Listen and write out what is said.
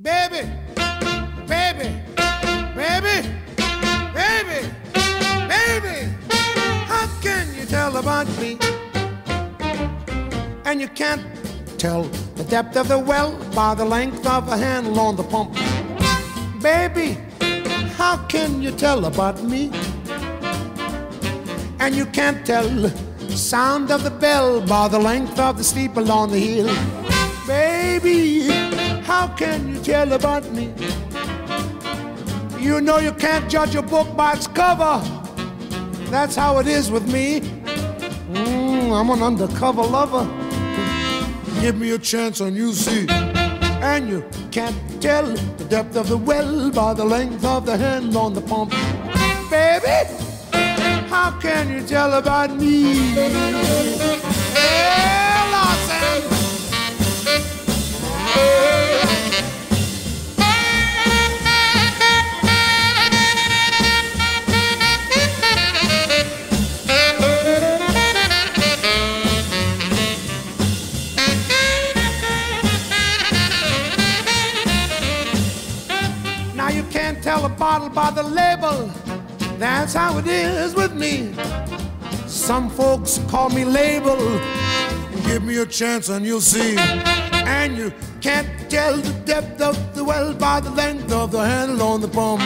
Baby, baby, baby, baby, baby, how can you tell about me? And you can't tell the depth of the well by the length of a handle on the pump. Baby, how can you tell about me? And you can't tell the sound of the bell by the length of the steeple on the hill. Baby, how can you tell about me? You know you can't judge a book by its cover. That's how it is with me. Mm, I'm an undercover lover. Give me a chance and you see. And you can't tell the depth of the well by the length of the hand on the pump. Baby, how can you tell about me? Tell a bottle by the label. That's how it is with me. Some folks call me label. Give me a chance and you'll see. And you can't tell the depth of the well by the length of the handle on the pump.